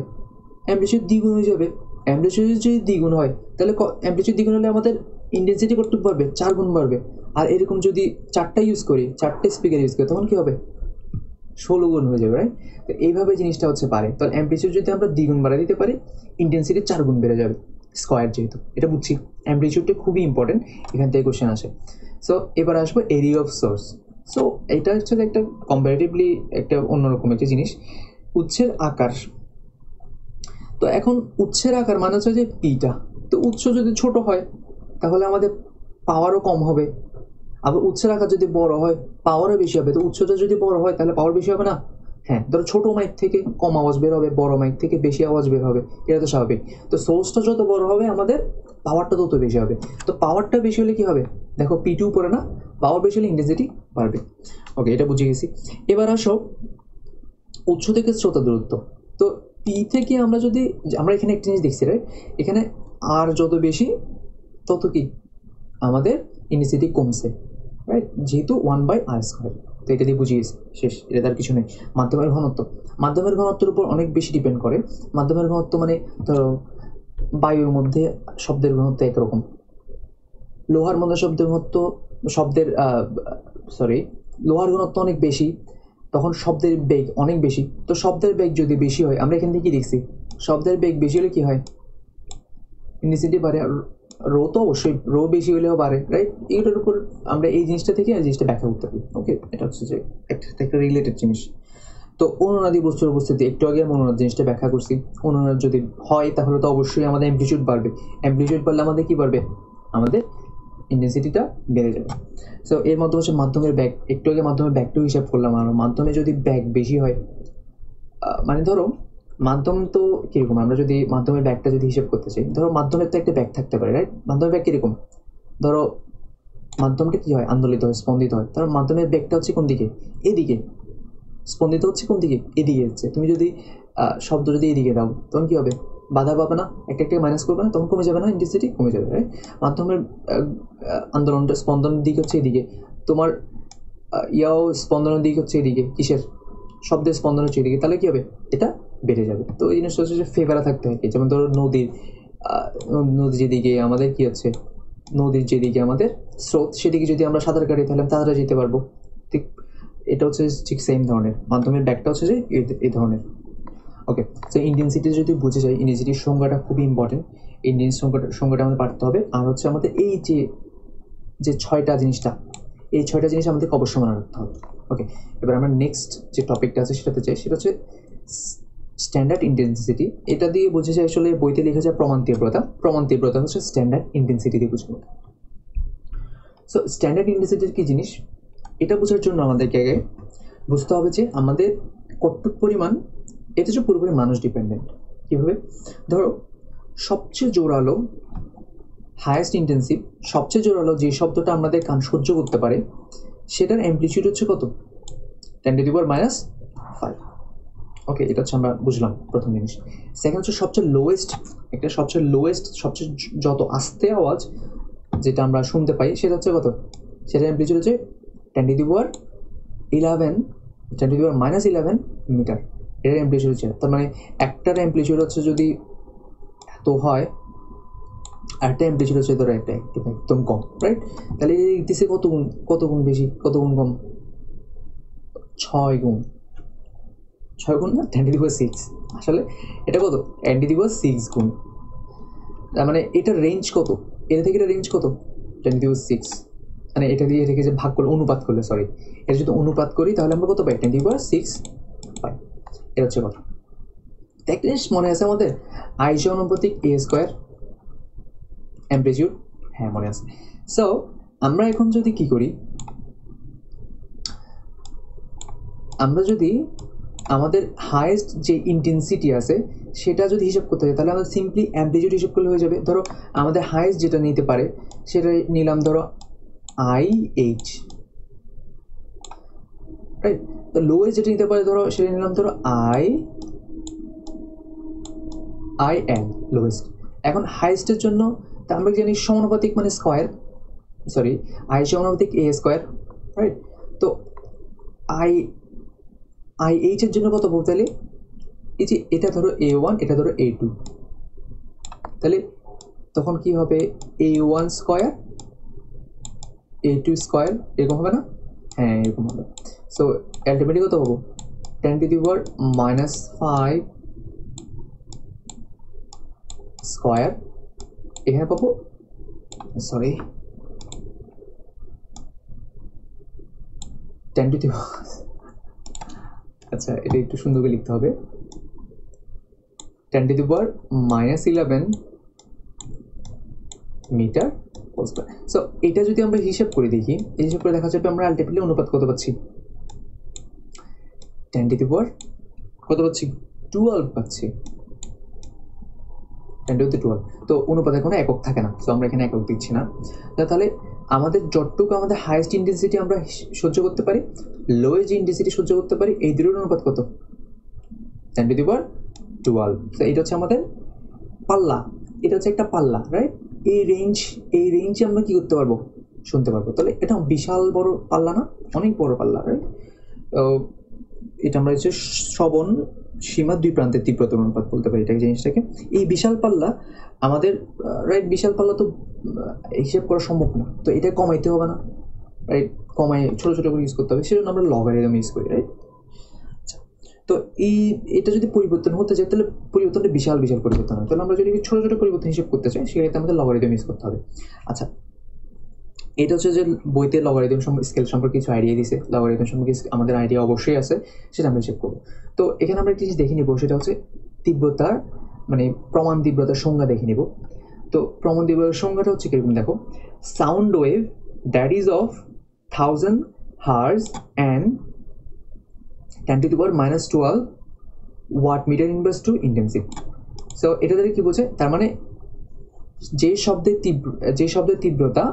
অ্যাম্পলিচিউড দ্বিগুণ হয়ে যাবে। অ্যাম্পলিচিউড যদি দ্বিগুণ হয়, তাহলে অ্যাম্পলিচিউড দ্বিগুণ হলে আমাদের ইন্টেন্সিটি কতটুকু বাড়বে? চার গুণ বাড়বে। আর এরকম যদি চারটা ইউজ করি, চারটে স্পিকার ইউজ করি, তখন কী হবে? ষোলো গুণ হয়ে যাবে রাইট তো এইভাবে জিনিসটা হচ্ছে পারে তাহলে অ্যাম্পলিচিউড যদি আমরা দ্বিগুণ বাড়াই দিতে পারি ইন্টেন্সিটি চার গুণ বেড়ে যাবে। স্কোয়ার যেহেতু, এটা বুঝছি। অ্যাম্পলিচিউডটা খুবই ইম্পর্টেন্ট এখান থেকে কোশ্চেন আসে। সো এবার আসব এরিয়া অফ সোর্স সো এটা হচ্ছে একটা কম্পারেটিভলি একটা অন্যরকম একটা জিনিস। উৎসের আকার। তো এখন উৎসের আকার মানে হচ্ছে যে পিটা তো উৎস যদি ছোট হয়, তাহলে আমাদের পাওয়ারও কম হবে। আবার উৎসের আকার যদি বড় হয় পাওয়ারও বেশি হবে। তো উৎসটা যদি বড় হয়, তাহলে পাওয়ার বেশি হবে না? হ্যাঁ ধরো ছোটো মাইক থেকে কম আওয়াজ বের হবে, বড় মাইক থেকে বেশি আওয়াজ বের হবে। এটা তো স্বাভাবিক। তো সোর্সটা যত বড় হবে, আমাদের পাওয়ারটা তত বেশি হবে। তো পাওয়ারটা বেশি হলে কি হবে? দেখো পি টু পরে না? পাওয়ার বেশি হলে ইন্টেন্সিটি বাড়বে। ওকে এটা বুঝে গেছি। এবার আসো উৎস থেকে শ্রোতা দূরত্ব। তো পি থেকে আমরা যদি, আমরা এখানে একটা জিনিস দেখছি রাইট এখানে আর যত বেশি, তত কি? আমাদের ইন্টেন্সিটি কমছে। রাইট যেহেতু ওয়ান বাই আর স্কোয়ার তো এটা দিয়ে বুঝিয়ে শেষ। এটা তার কিছু নেই। মাধ্যমের ঘনত্ব। মাধ্যমের ঘনত্বের উপর অনেক বেশি ডিপেন্ড করে। মাধ্যমের ঘনত্ব মানে ধরো বায়ুর মধ্যে শব্দের ঘনত্ব একরকম। লোহার মধ্যে শব্দের ঘনত্ব, শব্দের সরি লোহার ঘনত্ব অনেক বেশি, তখন শব্দের বেগ অনেক বেশি। তো শব্দের বেগ যদি বেশি হয়, আমরা এখান থেকে কি দেখছি? শব্দের বেগ বেশি হলে কি হয়? ইন্ডিসিটি বাড়ে রো তো অবশ্যই, রো বেশি হলেও বাড়ে রাইট এইটার উপর আমরা এই জিনিসটা থেকে এই জিনিসটা ব্যাখ্যা করতে পারি। ওকে এটা হচ্ছে যে একটা একটা রিলেটেড জিনিস। তো অনুনাদি বস্তুর উপস্থিতি, একটু আগে আমি অনুনাদ জিনিসটা ব্যাখ্যা করছি। অনুনাদ যদি হয়, তাহলে তো অবশ্যই আমাদের অ্যাম্পলিচিউড বাড়বে। অ্যাম্পলিচিউড বাড়লে আমাদের কি বাড়বে? আমাদের ইন্টেন্সিটিটা বেড়ে যাবে। সো এর মধ্যে হচ্ছে মাধ্যমের ব্যাগ একটু আগে মাধ্যমের ব্যাগটাও হিসাব করলাম আর মাধ্যমে যদি ব্যাগ বেশি হয় মানে ধরো, মাধ্যম তো কীরকম? আমরা যদি মাধ্যমের ব্যাগটা যদি হিসাব করতে চাই, ধরো মাধ্যমের তো একটা ব্যাগ থাকতে পারে রাইট মাধ্যমের ব্যাগ কীরকম? ধরো, মাধ্যমটা কী হয়? আন্দোলিত হয়, স্পন্দিত হয়। ধরো মাধ্যমের ব্যাগটা হচ্ছে কোন দিকে? এদিকে। স্পন্দিত হচ্ছে কোন দিকে? এদিকে হচ্ছে। তুমি যদি শব্দ যদি এদিকে দাও, তখন কী হবে? বাধা পাবে না। একটা একটা মাইনাস করবে না, তখন কমে যাবে না ইন্টেন্সিটি কমে যাবে রাইট মাধ্যমের আন্দোলনটা স্পন্দনের দিক হচ্ছে এদিকে। তোমার ইয়াও স্পন্দনের দিক হচ্ছে এদিকে, কিসের? শব্দের স্পন্দন হচ্ছে এদিকে। তাহলে কী হবে? এটা বেড়ে যাবে। তো এই জিনিসটা হচ্ছে ফেভারে থাকতে হয়। যেমন ধরো নদীর নদী যেদিকে আমাদের কী হচ্ছে? নদীর যেদিকে আমাদের স্রোত, সেদিকে যদি আমরা সাঁতার কাটি, তাহলে তাড়াতাড়ি যেতে পারব। ঠিক এটা হচ্ছে ঠিক সেম ধরনের। মাধ্যমের ব্যাগটা হচ্ছে যে এই ধরনের। ওকে তো ইন্টেন্সিটি যদি বুঝে যাই ইন্টেন্সিটির সংজ্ঞাটা খুবই ইম্পর্টেন্ট ইন্ডিয়ান সংজ্ঞাটা সংজ্ঞাটা আমাদের পারতে হবে। আর হচ্ছে আমাদের এই যে যে ছয়টা জিনিসটা, এই ছয়টা জিনিস আমাদেরকে অবশ্যই মনে রাখতে হবে। ওকে এবার আমরা নেক্সট যে টপিকটা আছে সেটাতে চাই সেটা হচ্ছে স্ট্যান্ডার্ড ইন্টেন্সিটি এটা দিয়ে বোঝা যায় আসলে বইতে লেখা যায় প্রমাণ তীব্রতা। প্রমাণ তীব্রতা হচ্ছে স্ট্যান্ডার্ড ইন্টেন্সিটি দিয়ে বুঝব। সো স্ট্যান্ডার্ড ইন্টেন্সিটির কি জিনিস? এটা বোঝার জন্য আমাদেরকে আগে বুঝতে হবে যে আমাদের কতটুক পরিমাণ এটা হচ্ছে পুরোপুরি মানুষ ডিপেন্ডেন্ট কীভাবে? ধরো, সবচেয়ে জোরালো হায়েস্ট ইন্টেন্সিভ সবচেয়ে জোরালো যে শব্দটা আমাদের কান সহ্য করতে পারে, সেটার অ্যাম্পলিচিউড হচ্ছে কত? Ten to power minus five okay এটা হচ্ছে আমরা বুঝলাম প্রথম জিনিস। সেকেন্ড হচ্ছে সবচেয়ে লোয়েস্ট একটা সবচেয়ে লোয়েস্ট সবচেয়ে যত আস্তে আওয়াজ যেটা আমরা শুনতে পাই, সেটা হচ্ছে কত? সেটা অ্যাম্পলিচিউড হচ্ছে ten to the power eleven ten to the power minus eleven metre এটার অ্যাম্পলিচিউড হচ্ছে, তার মানে একটার অ্যাম্পলিচিউড হচ্ছে যদি এত হয়, আরেকটা অ্যাম্পলিচিউড হচ্ছে ধরো একটা একদম কম রাইট তাহলে দিছে কত গুণ কত গুণ বেশি, কত গুণ কম? ছয় গুণ। ছয় গুণ না? টেন দিব সিক্স আসলে এটা কত? টেন দিব সিক্স গুণ। তার মানে এটার রেঞ্জ কত? এটা থেকে এটা রেঞ্জ কত? টেন দিব সিক্স মানে এটা দিয়ে এটাকে যে ভাগ করে অনুপাত করলে সরি এটা যদি অনুপাত করি, তাহলে আমরা কত পাই? টেন দিব সিক্স পাই। এটা হচ্ছে কথা। একটা মনে আছে আমাদের? আইসি অনুপাতিক এ স্কোয়ার অ্যাম্পলিটিউড হ্যাঁ মনে আছে। সো আমরা এখন যদি কি করি? আমরা যদি আমাদের হায়েস্ট যে ইন্টেন্সিটি আছে, সেটা যদি হিসাব করতে চাই তাহলে আমাদের সিম্পলি অ্যাম্পলিটিউড হিসাব করলে হয়ে যাবে। ধরো, আমাদের হায়েস্ট যেটা নিতে পারে, সেটা নিলাম, ধরো আই এইচ রাইট তো লোয়েস্ট যেটা নিতে পারে ধরো, সেটা নিলাম ধরো আই আই এন লোয়েস্ট এখন হাইস্টের জন্য তা আমরা জানি সমানুপাতিক মানে স্কোয়ার সরি আই সমানুপাতিক এ স্কোয়ার রাইট তো আই আই এইচ এর জন্য কত পাবো তাহলে? এই যে এটা ধরো এ ওয়ান এটা ধরো এ টু তাহলে তখন কি হবে? A one square A two square এরকম হবে না? হ্যাঁ এরকম হবে। সো আলটিমেটলি কত পাবো? Ten to the power minus five square এখানে পাবো? সরি টেন টু দি আচ্ছা এটা একটু সুন্দর করে লিখতে হবে। Ten to the power minus eleven metre square so এটা যদি আমরা হিসাব করে দেখি, এই হিসাব করে দেখা যাবে আমরা আলটিমেটলি অনুপাত কত পাচ্ছি? টেন টু দি পাওয়ার কত পাচ্ছি? টুয়েলভ পাচ্ছি। টেন টু দি টুয়েলভ তো অনুপাতে কোনো একক থাকে না তো আমরা এখানে একক দিচ্ছি না। তাহলে আমাদের যতটুকু আমাদের হাইয়েস্ট ইন্টেন্সিটি আমরা সহ্য করতে পারি লোয়েস্ট ইন্টেন্সিটি সহ্য করতে পারি, এই দুটোর অনুপাত কত? Ten to the power twelve তো এটা হচ্ছে আমাদের পাল্লা। এটা হচ্ছে একটা পাল্লা রাইট এই রেঞ্জ এই রেঞ্জে আমরা কি করতে পারব? শুনতে পারব। তাহলে এটা বিশাল বড় পাল্লা না? অনেক বড় পাল্লা রাইট এটা আমরা হচ্ছে শ্রবণ, সীমা, দুই প্রান্তের তীব্রতার অনুপাত বলতে পারি এটা জিনিসটাকে। এই বিশাল পাল্লা আমাদের রাইট বিশাল পাল্লা তো হিসেব করা সম্ভব না। তো এটা কমাইতে হবে না রাইট কমাই ছোটো ছোটো করে ইউজ করতে হবে। সেজন্য আমরা লগারিদম ইউজ করি রাইট তো এই, এটা যদি পরিবর্তন হতে যায়, তাহলে পরিবর্তনটা বিশাল বিশাল পরিবর্তন হয়। তাহলে আমরা যদি ছোটো ছোটো পরিবর্তন হিসেব করতে চাই, সেক্ষেত্রে আমাদের লগারিদম ইউজ করতে হবে। আচ্ছা এটা হচ্ছে যে বইতে লগারিদম স্কেল সম্পর্কে কিছু আইডিয়া দিছে। লগারিদম সম্পর্কে আমাদের আইডিয়া অবশ্যই আছে, সেটা আমরা হিসেব করব। তো এখানে আমরা একটি জিনিস দেখে নিব, সেটা হচ্ছে তীব্রতার মানে প্রমাণ তীব্রতার সংজ্ঞা দেখে নিব। তো প্রমাণ তীব্রতার সংজ্ঞাটা হচ্ছে কীরকম দেখো? Sound wave that is of thousand hertz and ten to the power minus twelve watt metre inverse two intensive so এটা দ্বারা কী বোঝে তার মানে যে শব্দের তীব্র, যে শব্দের তীব্রতা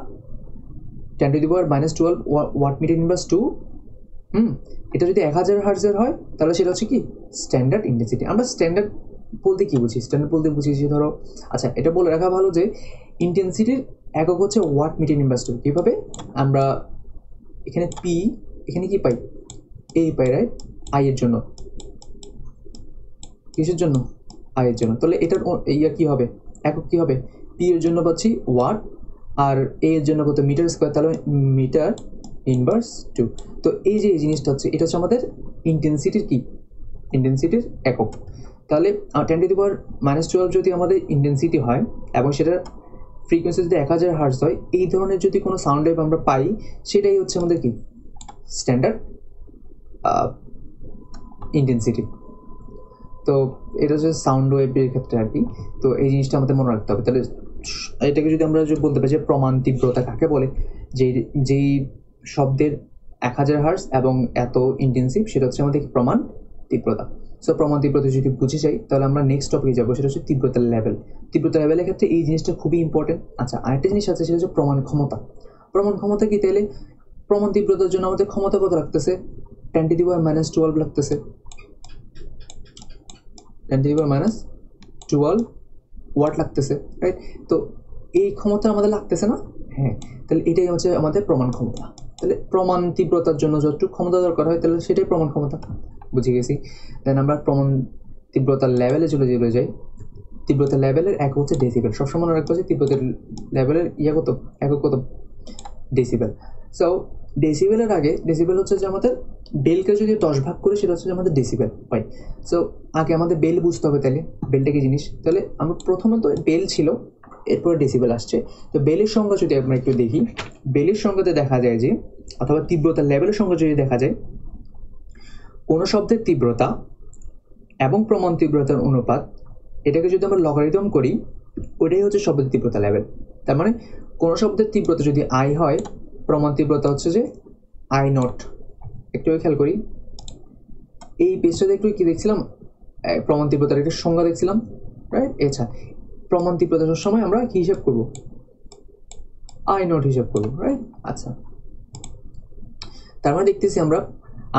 ten to the power minus twelve watt metre inverse two হুম, এটা যদি এক হাজার হার্জের হয়, তাহলে সেটা হচ্ছে কি? স্ট্যান্ডার্ড ইন্টেন্সিটি আমরা স্ট্যান্ডার্ড বলতে কী বুঝি? স্ট্যান্ডার্ড বলতে বুঝি যে ধরো। আচ্ছা এটা বলে রাখা ভালো যে ইন্টেন্সিটির একক হচ্ছে ওয়াট মিটার ইনভার্স টু কীভাবে? আমরা এখানে পি এখানে কি পাই? এই পাই রাইট আইয়ের জন্য। কিসের জন্য? আয়ের জন্য। তাহলে এটার ইয়া কী হবে? একক কী হবে? পি এর জন্য পাচ্ছি ওয়াট আর এ এর জন্য কত? Metre square. তাহলে মিটার ইনভার্স টু তো এই যে এই জিনিসটা হচ্ছে, এটা হচ্ছে আমাদের ইন্টেন্সিটির কি? ইন্টেন্সিটির একক। তাহলে ten to the power minus twelve যদি আমাদের ইন্টেন্সিটি হয় এবং সেটা ফ্রিকোয়েন্সি যদি এক হাজার হার্স হয়, এই ধরনের যদি কোনো সাউন্ড ওয়েভ আমরা পাই, সেটাই হচ্ছে আমাদের কি? স্ট্যান্ডার্ড ইন্টেন্সিটি তো এটা হচ্ছে সাউন্ড ওয়েভের ক্ষেত্রে আর কি। তো এই জিনিসটা আমাদের মনে রাখতে হবে। তাহলে এটাকে যদি আমরা বলতে পারি যে প্রমাণ তীব্রতা কাকে বলে, যেই যেই শব্দের এক হাজার হার্স এবং এত ইন্টেন্সিভ সেটা হচ্ছে আমাদের প্রমাণ তীব্রতা। সো প্রমাণ তীব্রতা যদি বুঝে যাই, তাহলে আমরা নেক্সট টপিকে যাব, সেটা হচ্ছে তীব্রতার লেভেল তীব্রতা লেভেলের ক্ষেত্রে এই জিনিসটা খুবই ইম্পর্টেন্ট আচ্ছা আরেকটা জিনিস আছে, সেটা হচ্ছে প্রমাণ ক্ষমতা। প্রমাণ ক্ষমতা কি তাহলে প্রমাণ তীব্রতার জন্য আমাদের ক্ষমতা কত লাগতেছে ten to the power minus twelve লাগতেছে। Ten to the power minus twelve watt লাগতেছে রাইট তো এই ক্ষমতা আমাদের লাগতেছে না? হ্যাঁ তাহলে এটাই হচ্ছে আমাদের প্রমাণ ক্ষমতা। তাহলে প্রমাণ তীব্রতার জন্য যতটুকু ক্ষমতা দরকার হয়, তাহলে সেটাই প্রমাণ ক্ষমতা। বুঝে গেছি? দেন আমরা প্রমাণ তীব্রতার লেভেলে চলে চলে যাই তীব্রতার লেভেলের এক হচ্ছে ডেসিবেল সবসময় মনে রাখতে হচ্ছে তীব্রতার লেভেলের ইয়ে কত? একক কত? ডেসিবেল সো ডেসিবেলের আগে ডেসিবেল হচ্ছে যে আমাদের বেলকে যদি দশ ভাগ করি, সেটা হচ্ছে যে আমাদের ডেসিবেল হয় সো আগে আমাদের বেল বুঝতে হবে তাহলে বেলটা কি জিনিস? তাহলে আমরা প্রথমে তো বেল ছিল, এরপরে ডেসিবেল আসছে। তো বেলের সংখ্যা যদি আমরা একটু দেখি বেলের সংখ্যাতে দেখা যায় যে, অথবা তীব্রতার লেভেলের সংখ্যা যদি দেখা যায়, কোনো শব্দের তীব্রতা এবং প্রমাণ তীব্রতার অনুপাত, এটাকে যদি আমরা লগারিদম করি, ওটাই হচ্ছে শব্দের তীব্রতা লেভেল তার মানে কোনো শব্দের তীব্রতা যদি আই হয় প্রমাণ তীব্রতা হচ্ছে যে আই নট একটু খেয়াল করি। এই পেজটাতে একটু কি দেখছিলাম? প্রমাণ তীব্রতার একটা সংজ্ঞা দেখছিলাম রাইট এছাড়া প্রমাণ তীব্রতার সময় আমরা কি হিসাব করব? আই নট হিসাব করব রাইট আচ্ছা। তার মানে দেখতেছি আমরা,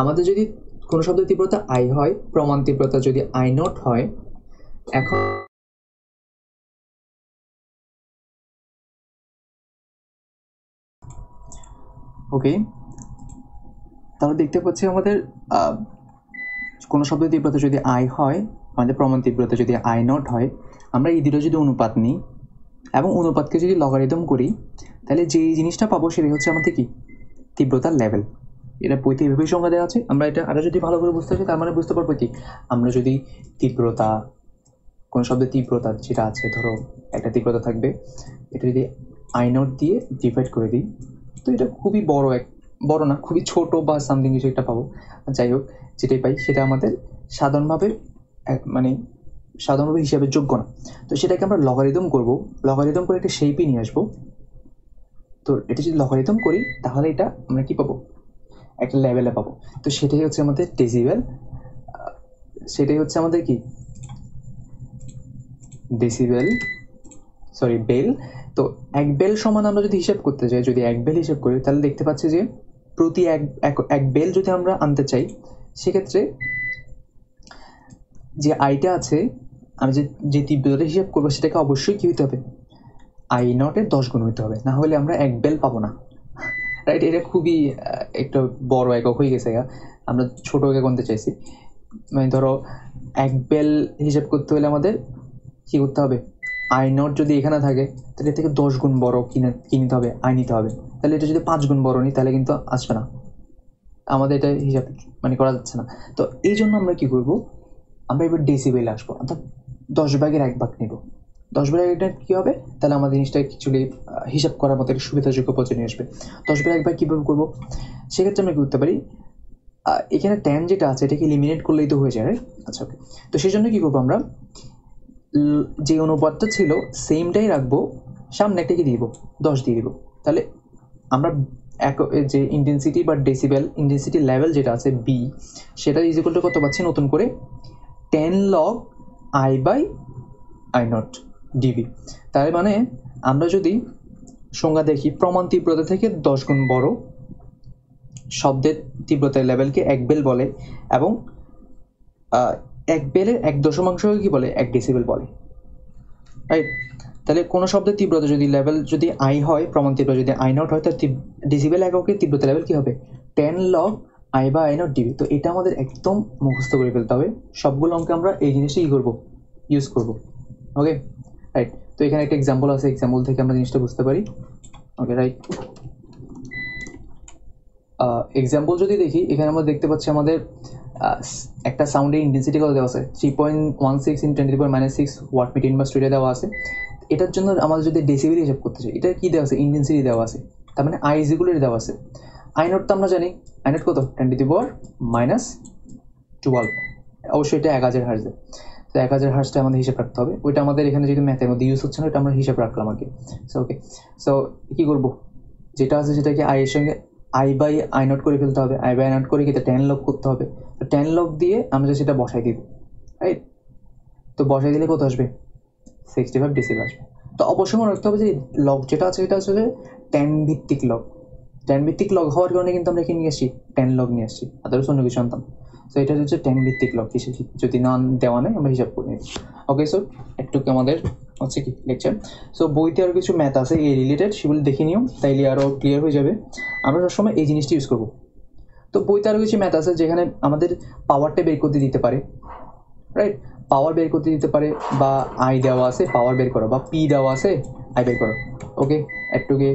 আমাদের যদি কোনো শব্দের তীব্রতা আই হয়, প্রমাণ তীব্রতা যদি আই নট হয়, এখন ওকে? তাহলে দেখতে পাচ্ছি আমাদের কোনো শব্দের তীব্রতা যদি আই হয়, আমাদের প্রমাণ তীব্রতা যদি আই নট হয়, আমরা এই দুটো যদি অনুপাত নিই এবং অনুপাতকে যদি লগারিদম করি, তাহলে যে জিনিসটা পাবো সেটাই হচ্ছে আমাদের কি? তীব্রতার লেভেল এটা বইতে এভাবেই সংজ্ঞা দেওয়া আছে। আমরা এটা আরও যদি ভালো করে বুঝতে পারি তার মানে বুঝতে পারব কি? আমরা যদি তীব্রতা, কোনো শব্দের তীব্রতা যেটা আছে, ধরো একটা তীব্রতা থাকবে, এটা যদি আই নট দিয়ে ডিভাইড করে দিই তো এটা খুবই বড় এক, বড় না, খুবই ছোট বা সামথিং কিছু একটা পাবো। যাই হোক, যেটাই পাই, সেটা আমাদের সাধারণভাবে মানে সাধারণভাবে হিসাবে যোগ্য না। তো সেটাকে আমরা লগারিদম করব। লগারিদম করে একটা শেপই নিয়ে আসব। তো এটা যদি লগারিদম করি, তাহলে এটা আমরা কি পাবো? একটা লেভেলে পাবো। তো সেটাই হচ্ছে আমাদের ডেসিবেল সেটাই হচ্ছে আমাদের কি? ডেসিবেল সরি বেল তো এক বেল সমান আমরা যদি হিসাব করতে চাই যদি এক বেল হিসাব করি, তাহলে দেখতে পাচ্ছি যে প্রতি এক, এক- বেল যদি আমরা আনতে চাই, সেক্ষেত্রে যে আইটা আছে, আমি যে যে তীব্রতা হিসাব করব সেটাকে অবশ্যই কী হতে হবে? আই নটের দশ গুণ হতে হবে। না হলে আমরা এক বেল পাবো না। রাইট এটা খুবই একটা বড় একক হয়ে গেছে গা। আমরা ছোট একক আনতে চাইছি। মানে ধরো, এক বেল হিসাব করতে হলে আমাদের কী করতে হবে? আই নট যদি এখানে থাকে, তাহলে থেকে দশ গুণ বড় কিনে কিনতে হবে আই নিতে হবে। তাহলে এটা যদি পাঁচ গুণ বড় নিই তাহলে কিন্তু আসবে না। আমাদের এটা হিসাব মানে করা যাচ্ছে না। তো এই জন্য আমরা কি করব? আমরা এবার ডেসিবেল আসব, অর্থাৎ দশ ভাগের এক ভাগ নেব। দশ ভাগের একটা কী হবে? তাহলে আমাদের জিনিসটা কিছুলি হিসাব করার মতো একটা সুবিধাযোগ্য পর্যায়ে নিয়ে আসবে। দশ ভাগের এক ভাগ কীভাবে করব? সেক্ষেত্রে আমরা কী করতে পারি? এখানে ট্যান যেটা আছে, এটাকে এলিমিনেট করলেই তো হয়ে যায় আচ্ছা ওকে তো সেই জন্য কী করব আমরা? যে অনুপাতটা ছিল সেমটাই রাখব, সামনে একটা কি দিব, দশ দিয়ে দিব। তাহলে আমরা এক যে ইন্টেন্সিটি বা ডেসিবেল ইন্টেন্সিটি লেভেল যেটা আছে বি সেটা ইজ ইকুয়াল টু কত পাচ্ছি নতুন করে? Ten log I by I naught dB তার মানে আমরা যদি সংজ্ঞা দেখি, প্রমাণ তীব্রতা থেকে দশ গুণ বড়, শব্দের তীব্রতার লেভেলকে এক বেল বলে এবং এক বেলের এক দশমাংশকে কি বলে? এক ডেসিবেল বলে। রাইট তাহলে কোনো শব্দের তীব্রতা যদি লেভেল যদি আই হয়, প্রমাণ তীব্রতা যদি আই নট হয় তার ডেসিবেল এককের তীব্রতা লেভেল কি হবে? টেন লগ আই বা আই নট ডিবি তো এটা আমাদের একদম মুখস্থ করে ফেলতে হবে। সবগুলো অঙ্কে আমরা এই জিনিসটাই ই করব? ইউজ করব। ওকে রাইট তো এখানে একটা এক্সাম্পল আছে। এক্সাম্পল থেকে আমরা জিনিসটা বুঝতে পারি। ওকে রাইট এক্সাম্পল যদি দেখি, এখানে আমরা দেখতে পাচ্ছি আমাদের একটা সাউন্ডের ইন্টেন্সিটি কত দেওয়া আছে? Three point one six in twenty four minus six watt metre inverse টুটা দেওয়া আছে। এটার জন্য আমাদের যদি ডেসিবেল হিসাব করতে চাই, এটা কী দেওয়া আছে? ইন্টেন্সিটি দেওয়া আছে। তার মানে আই আইজিগুলোর দেওয়া আছে। আই নোট তো আমরা জানি। আই নোট কত? টোয়েন্টি ফোর মাইনাস টুয়েলভ অবশ্যই এটা এক হাজার হার্জে তো এক হাজার হার্সটা আমাদের হিসাব রাখতে হবে। ওইটা আমাদের এখানে যদি ম্যাথের মধ্যে ইউজ হচ্ছে না ওটা আমরা হিসাব রাখলাম আর কি। সো ওকে সো কী করব? যেটা আছে সেটাকে আই এর সঙ্গে আই বাই আই নট করে ফেলতে হবে। আই বাই আই নট করে কিন্তু টেন লক করতে হবে। টেন লক দিয়ে আমরা সেটা বসাই দিব রাইট তো বসাই দিলে কত আসবে? সিক্সটি ফাইভ ডিসিবল আসবে। তো অবশ্যই মনে রাখতে হবে যে লক যেটা আছে সেটা যে টেন ভিত্তিক লক টেন ভিত্তিক লগ হওয়ার কারণে কিন্তু আমরা কি নিয়ে আসছি টেন লগ নিয়ে আসছি আদার্স অন্য কিছু আনতাম। সো এটা হচ্ছে টেন ভিত্তিক লগ হিসেবে যদি না দেওয়া নেই, আমরা হিসাব করে নিচ্ছি ওকে সো একটু আমাদের হচ্ছে কি লেকচার সো বইতে আরও কিছু ম্যাথ আছে, এই রিলেটেড সেগুলো দেখে নিও, তাইলে আরও ক্লিয়ার হয়ে যাবে। আমরা সবসময় এই জিনিসটি ইউজ করব। তো আরও কিছু ম্যাথ আছে যেখানে আমাদের পাওয়ারটা বের করতে দিতে পারে রাইট পাওয়ার বের করতে দিতে পারে বা আই দেওয়া আছে পাওয়ার বের করো, বা পি দেওয়া আছে আই বের করো ওকে একটুকে